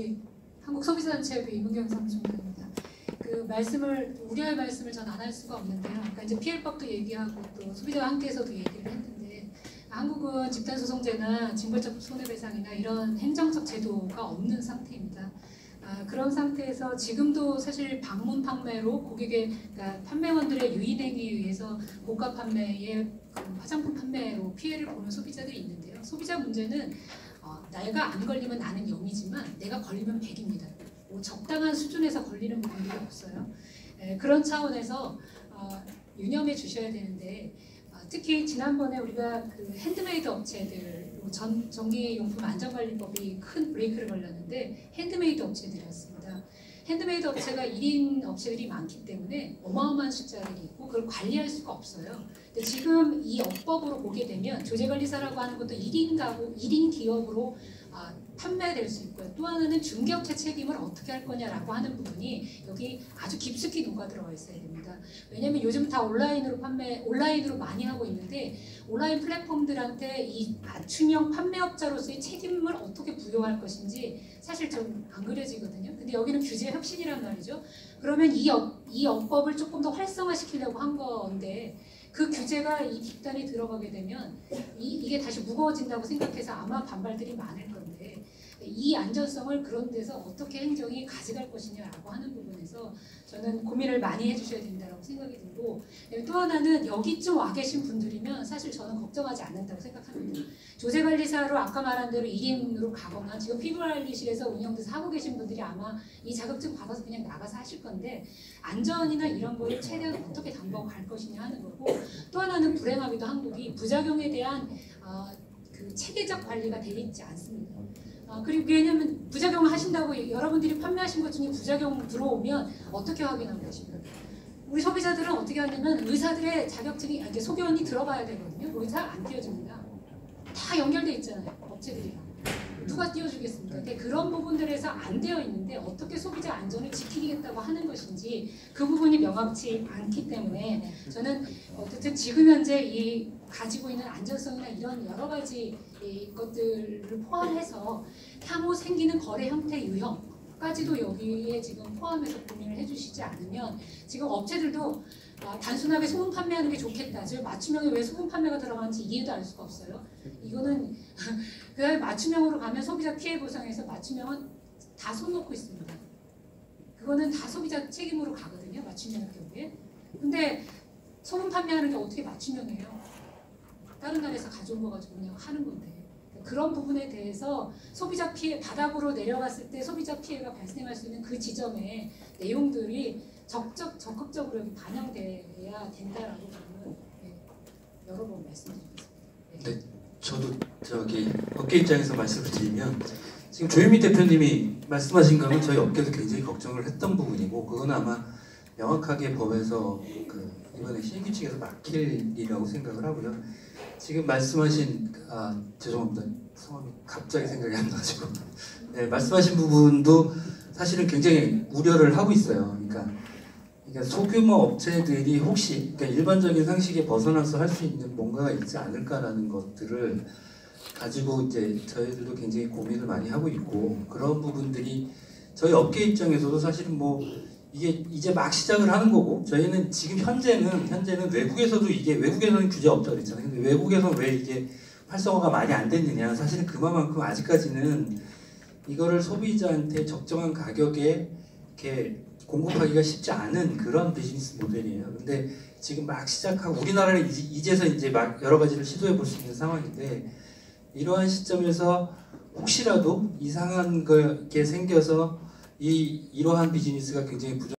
여기 한국 소비자단체협회 이문경 사무총장입니다. 그 말씀을 우려할 말씀을 전 안 할 수가 없는데요. 그러니까 이제 피해법도 얘기하고 또 소비자와 함께해서도 얘기를 했는데 한국은 집단소송제나 징벌적 손해배상이나 이런 행정적 제도가 없는 상태입니다. 아, 그런 상태에서 지금도 사실 방문 판매로 고객의 그러니까 판매원들의 유인행위에 의해서 고가 판매에 그 화장품 판매로 피해를 보는 소비자들이 있는데요. 소비자 문제는 어, 내가 안 걸리면 나는 0이지만 내가 걸리면 100입니다. 뭐 적당한 수준에서 걸리는 부분들이 없어요. 에, 그런 차원에서 어, 유념해 주셔야 되는데 어, 특히 지난번에 우리가 그 핸드메이드 업체들 뭐 전, 전기용품 안전관리법이 큰 브레이크를 걸렸는데 핸드메이드 업체들이었습니다. 핸드메이드 업체가 1인 업체들이 많기 때문에 어마어마한 숫자들이 있고 그걸 관리할 수가 없어요. 근데 지금 이 업법으로 보게 되면 조제관리사라고 하는 것도 1인 가구, 1인 기업으로 아, 판매될 수 있고요. 또 하나는 중개업체 책임을 어떻게 할 거냐라고 하는 부분이 여기 아주 깊숙이 녹아 들어가 있어야 됩니다. 왜냐하면 요즘 다 온라인으로 판매, 온라인으로 많이 하고 있는데 온라인 플랫폼들한테 이 맞춤형 판매업자로서의 책임을 어떻게 부여할 것인지 사실 좀 안 그려지거든요. 근데 여기는 규제 혁신이란 말이죠. 그러면 이, 업, 이 업법을 조금 더 활성화시키려고 한 건데 그 규제가 이 뒷단에 들어가게 되면 이, 이게 다시 무거워진다고 생각해서 아마 반발들이 많을 건데. 이 안전성을 그런 데서 어떻게 행정이 가져갈 것이냐라고 하는 부분에서 저는 고민을 많이 해주셔야 된다고 생각이 들고 또 하나는 여기쯤 와 계신 분들이면 사실 저는 걱정하지 않는다고 생각합니다. 조제관리사로 아까 말한 대로 1인으로 가거나 지금 피부관리실에서 운영돼서 하고 계신 분들이 아마 이 자격증 받아서 그냥 나가서 하실 건데 안전이나 이런 거를 최대한 어떻게 담보하고 갈 것이냐 하는 거고 또 하나는 불행하기도 한국이 부작용에 대한 어, 그 체계적 관리가 되어 있지 않습니다. 어, 그리고 왜냐하면 부작용을 하신다고 여러분들이 판매하신 것 중에 부작용 들어오면 어떻게 확인할 것입니까? 우리 소비자들은 어떻게 하냐면 의사들의 자격증이 이제 소견이 들어가야 되거든요. 의사 안 띄워줍니다. 다 연결돼 있잖아요. 업체들이랑. 누가 띄워주겠습니까? 근데 그런 부분들에서 안 되어 있는데 어떻게 소비자 안전을 지키겠다고 하는 것인지 그 부분이 명확치 않기 때문에 저는 어쨌든 지금 현재 이 가지고 있는 안전성이나 이런 여러 가지 것들을 포함해서 향후 생기는 거래 형태 유형 까지도 여기에 지금 포함해서 고민을 해주시지 않으면 지금 업체들도 아, 단순하게 소금 판매하는 게 좋겠다. 지금 맞춤형에 왜 소금 판매가 들어가는지 이해도 알 수가 없어요. 이거는 그 맞춤형으로 가면 소비자 피해 보상에서 맞춤형은 다 손 놓고 있습니다. 그거는 다 소비자 책임으로 가거든요. 맞춤형 경우에. 근데 소금 판매하는 게 어떻게 맞춤형이에요? 다른 나라에서 가져온 거 가지고 그냥 하는 건데. 그런 부분에 대해서 소비자 피해 바닥으로 내려갔을 때 소비자 피해가 발생할 수 있는 그 지점에 내용들이 적적 적극적으로 반영돼야 된다라고 저는 네, 여러 번 말씀드리겠습니다. 네. 네, 저도 저기 업계 입장에서 말씀을 드리면 지금 조현미 대표님이 말씀하신 거는 저희 업계도 굉장히 걱정을 했던 부분이고 그건 아마 명확하게 법에서 그 이번에 신규칙에서 막힐 일이라고 생각을 하고요. 지금 말씀하신 아 죄송합니다 성함이 갑자기 생각이 안 나가지고 네, 말씀하신 부분도 사실은 굉장히 우려를 하고 있어요. 그러니까 그러니까 소규모 업체들이 혹시 그러니까 일반적인 상식에 벗어나서 할 수 있는 뭔가가 있지 않을까라는 것들을 가지고 이제 저희들도 굉장히 고민을 많이 하고 있고 그런 부분들이 저희 업계 입장에서도 사실은 뭐 이게 이제 막 시작을 하는 거고 저희는 지금 현재는 현재는 외국에서도 이게 외국에서는 규제 없다고 그랬잖아요. 근데 외국에서 왜 이게 활성화가 많이 안 됐느냐 사실은 그만큼 아직까지는 이거를 소비자한테 적정한 가격에 이렇게 공급하기가 쉽지 않은 그런 비즈니스 모델이에요. 근데 지금 막 시작하고 우리나라는 이제서 이제 막 여러 가지를 시도해 볼 수 있는 상황인데 이러한 시점에서 혹시라도 이상한 게 생겨서 이 이러한 비즈니스가 굉장히 부정